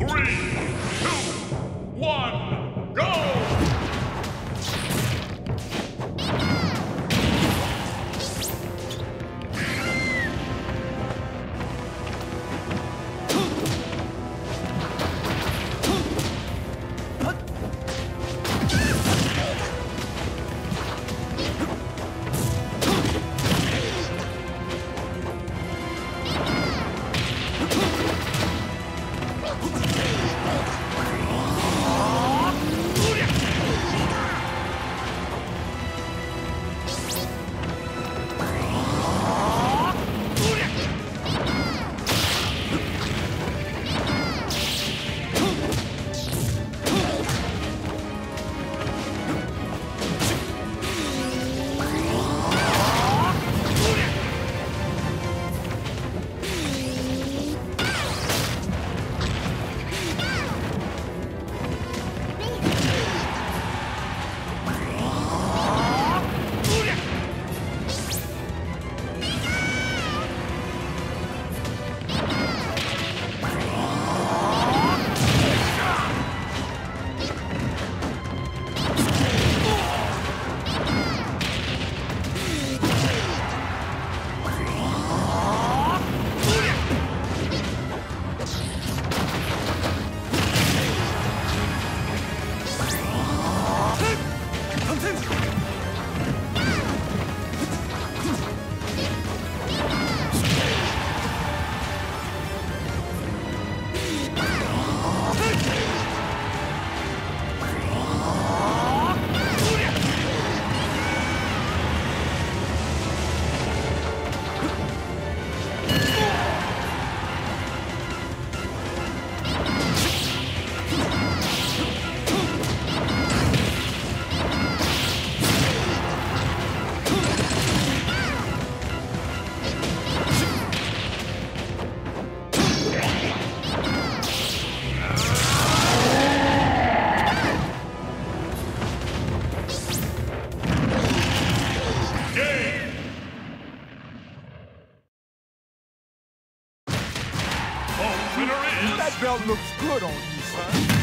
Three, two, one, That belt looks good on you, son.